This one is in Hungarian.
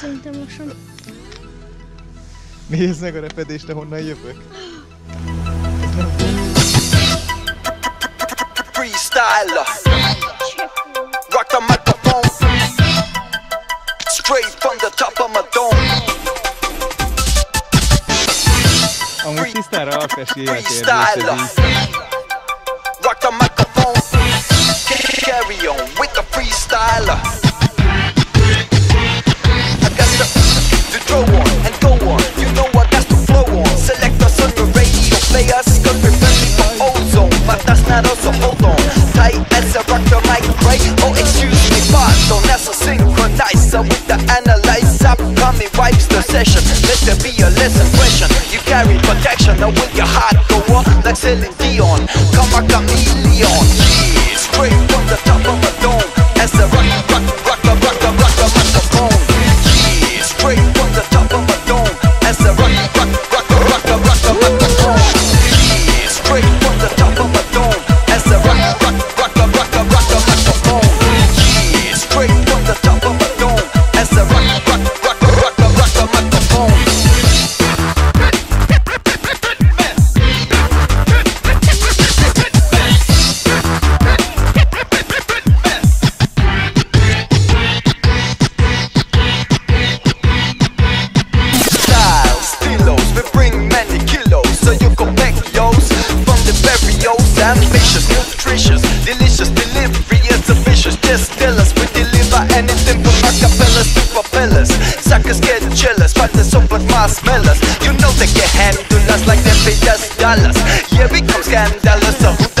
Szerintem lassan. Nézd meg a repedést, honnan jövök. freestyler. Rock the microphone. Straight from the top of my dome. Amúgy tisztára alkes Freestyler. életérzés Rock the microphone. Carry on with analyzer. Coming wipes the session. Let there be a lesson question. You carry protection. Now will your heart go on like Celine Dion? Come a chameleon. Yeah, straight from the top of a Suckers get jealous, but the super smellers. You know they can handle us like they pay us dollars. Yeah, we come scandalous, so